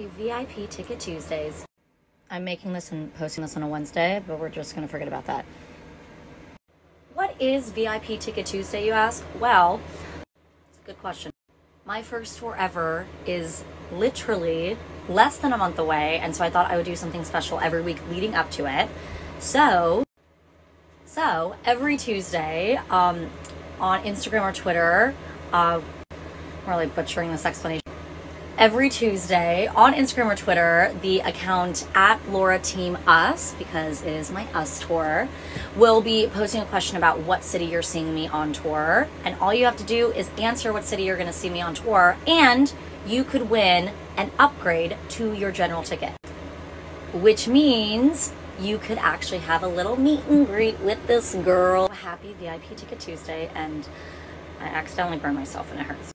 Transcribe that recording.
Happy VIP Ticket Tuesdays. I'm making this and posting this on a Wednesday, but we're just going to forget about that. What is VIP Ticket Tuesday, you ask? Well, it's a good question. My first tour ever is literally less than a month away, and so I thought I would do something special every week leading up to it. So, so every Tuesday um, on Instagram or Twitter, uh, I'm really butchering this explanation every Tuesday on Instagram or Twitter, the account at Laura Team Us, because it is my Us tour, will be posting a question about what city you're seeing me on tour. And all you have to do is answer what city you're going to see me on tour, and you could win an upgrade to your general ticket, which means you could actually have a little meet and greet with this girl. Happy VIP Ticket Tuesday, and I accidentally burned myself and it hurts.